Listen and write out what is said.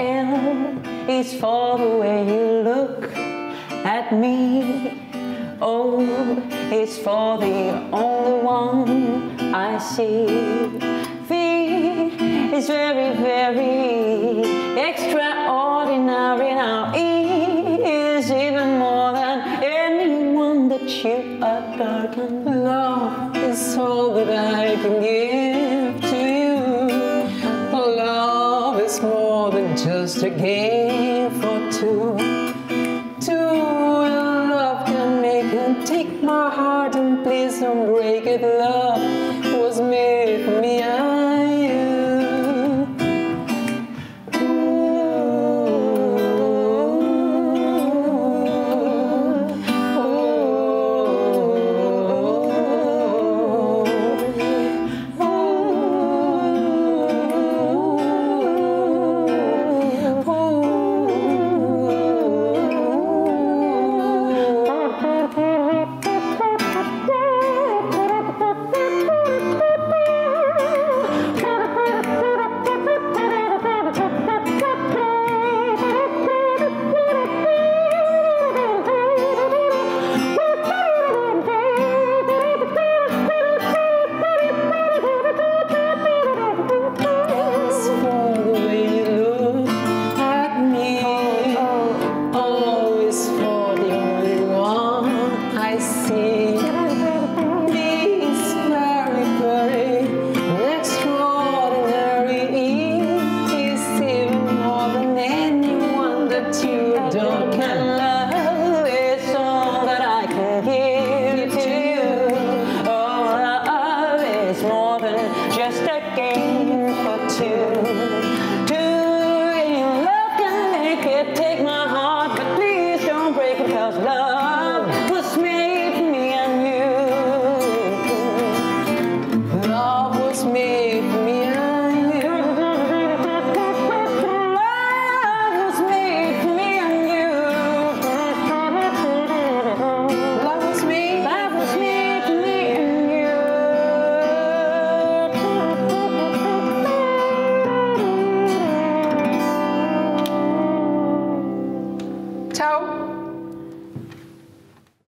is for the way you look at me. Oh, o is for the only one I see. V is very, very extraordinary. Now E is even more than anyone that you adore. And love is all that I can give just a game for two. Two in love can make and take my heart and please don't break it. Love just a game for two.